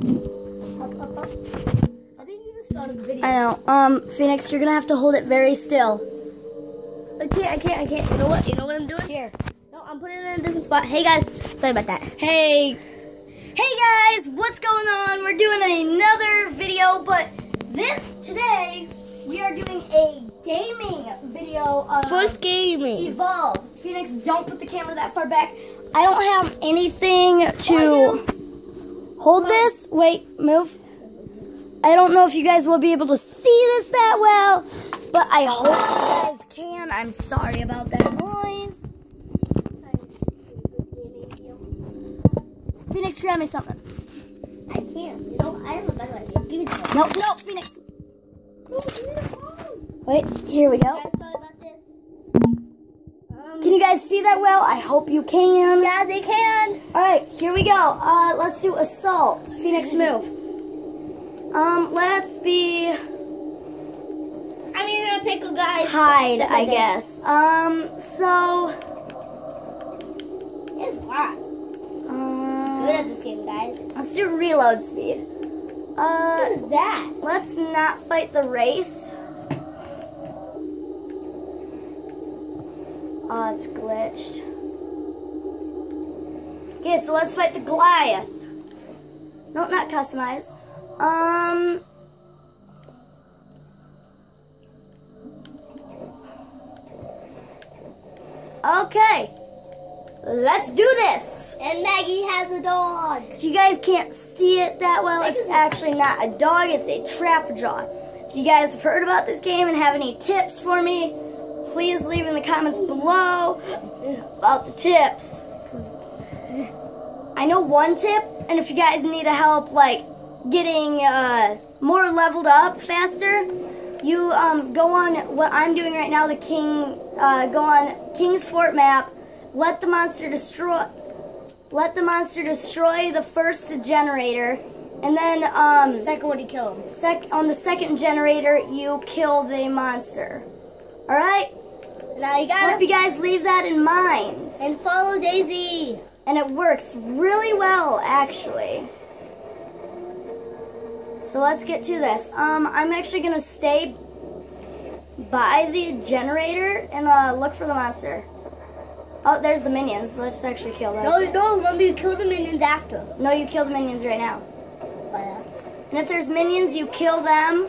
Up, up, up. I think you just started the video. I know. Um, Phoenix, you're gonna have to hold it very still. I can't, I can't, I can't. You know what? You know what I'm doing? Here. No, I'm putting it in a different spot. Hey guys, sorry about that. Hey. Hey guys, what's going on? We're doing another video, but this today we are doing a gaming video of First gaming. Evolve. Phoenix, don't put the camera that far back. I don't have anything to hold this. Wait, move. I don't know if you guys will be able to see this that well, but I hope you guys can. I'm sorry about that noise. Phoenix, grab me something. I can't. You know, I have a better idea. Give me. No, no, Phoenix. Oh, no, give me the phone. Wait, here we go. Guys, sorry about this. Um, Can you guys see that well? I hope you can. yeah, they can. All right, here we go. Uh, let's do assault. Phoenix, move. Um, let's be I'm gonna pick a guy. hide, I guess. Um, so, It's hot. Good uh, at this game, guys. let's do reload speed. Uh, What is that? let's not fight the wraith. Oh, it's glitched. Okay, so let's fight the Goliath. No, not customize. Um. Okay. Let's do this. And Maggie has a dog. If you guys can't see it that well, it's actually not a dog, it's a trap jaw. If you guys have heard about this game and have any tips for me, please leave in the comments below about the tips. 'Cause I know one tip, and if you guys need a help, like getting uh, more leveled up faster, you um, go on what I'm doing right now, the King, uh, go on King's Fort map, let the monster destroy, let the monster destroy the first generator, and then um, Second one to kill him. sec- on the second generator, you kill the monster. All right. Now you Hope gotta you guys leave that in mind. and follow Daisy. and it works really well, actually. So let's get to this. Um, I'm actually gonna stay by the generator and uh, look for the monster. Oh, there's the minions. Let's actually kill them. No, no, remember you kill the minions after. No, you kill the minions right now. Oh, yeah. And if there's minions, you kill them,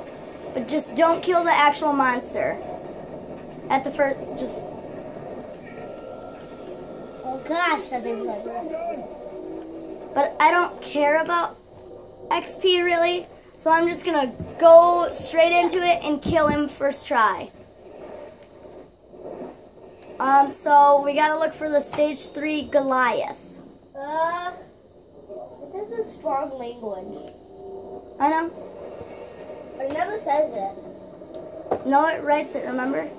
but just don't kill the actual monster. At the first, just Oh gosh, I think that's but I don't care about XP really, so I'm just gonna go straight into it and kill him first try. Um, so we gotta look for the stage three Goliath. Uh, this is a strong language. I know. But it never says it. No, it writes it, remember?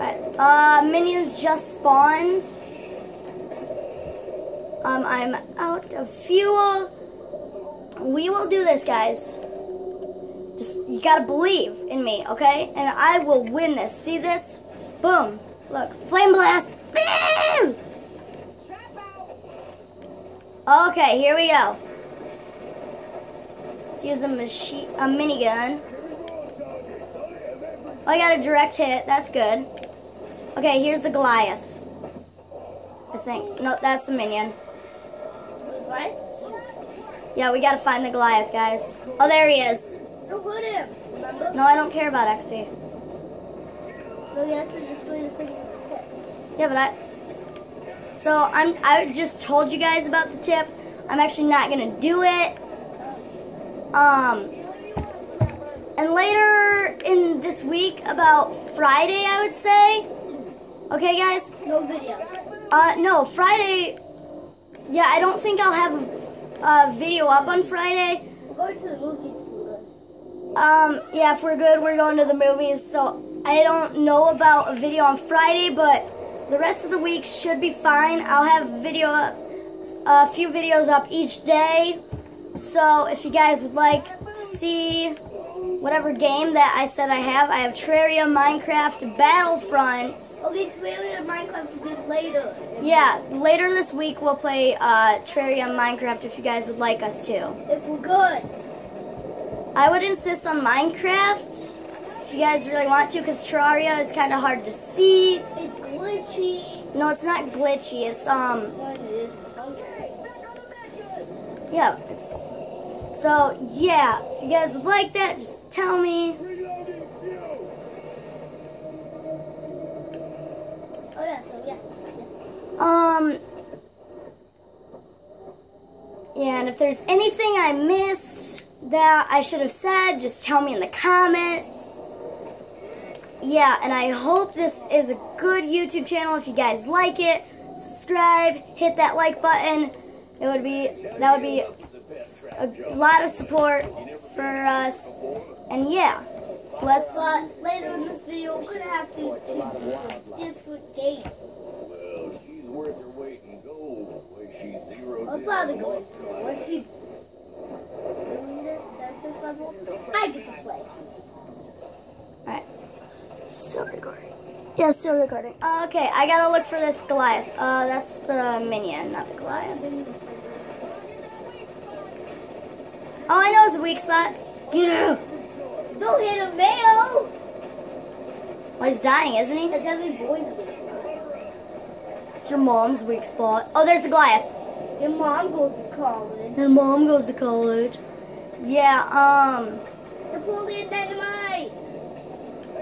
Alright, uh, minions just spawned. Um, I'm out of fuel. We will do this, guys. Just, you gotta believe in me, okay? And I will win this. See this? Boom. Look, flame blast. Bam! Okay, here we go. Let's use a machine, a minigun. Oh, I got a direct hit. That's good. Okay, here's the Goliath. I think. No, that's the minion. Right? Yeah, we gotta find the Goliath, guys. Oh, there he is. Don't hurt him. Remember? No, I don't care about XP. No, he has to destroy the thing. Yeah, but I. So I'm. I just told you guys about the tip. I'm actually not gonna do it. Um. And later in this week, about Friday, I would say. Okay, guys. No video. Uh, no, Friday. Yeah, I don't think I'll have a video up on Friday. We're going to the movies. if we're good. Um, yeah, if we're good, we're going to the movies. So I don't know about a video on Friday, but the rest of the week should be fine. I'll have video up, a few videos up each day. So if you guys would like to see whatever game that I said I have. I have Terraria, Minecraft, Battlefront. Okay, Terraria Minecraft to get later. Yeah, later this week we'll play uh, Terraria and Minecraft if you guys would like us to. If we're good. I would insist on Minecraft if you guys really want to because Terraria is kind of hard to see. It's glitchy. No, it's not glitchy. It's, um, What is? Okay. yeah, it's... So, yeah, if you guys would like that, just tell me. Oh yeah, so yeah. Um, yeah, and if there's anything I missed that I should have said, just tell me in the comments. Yeah, and I hope this is a good YouTube channel. If you guys like it, subscribe, hit that like button. It would be that would be a lot of support for us. And yeah, so let's. But later in this video, we're gonna have to choose different game. Well, she's worth her weight in gold. The way she zeroed I'll in probably on go. one Let's see. That's this level. I get to play. Alright. Still recording. Yeah, still recording. Uh, okay, I gotta look for this Goliath. Uh, that's the minion, not the Goliath. Oh, I know it's a weak spot. Get him! Don't hit him now. Well, he's dying, isn't he? That's every boy's weak spot. It's your mom's weak spot. Oh, there's the Goliath. Your mom goes to college. Her mom goes to college. Yeah, um, Napoleon Dynamite.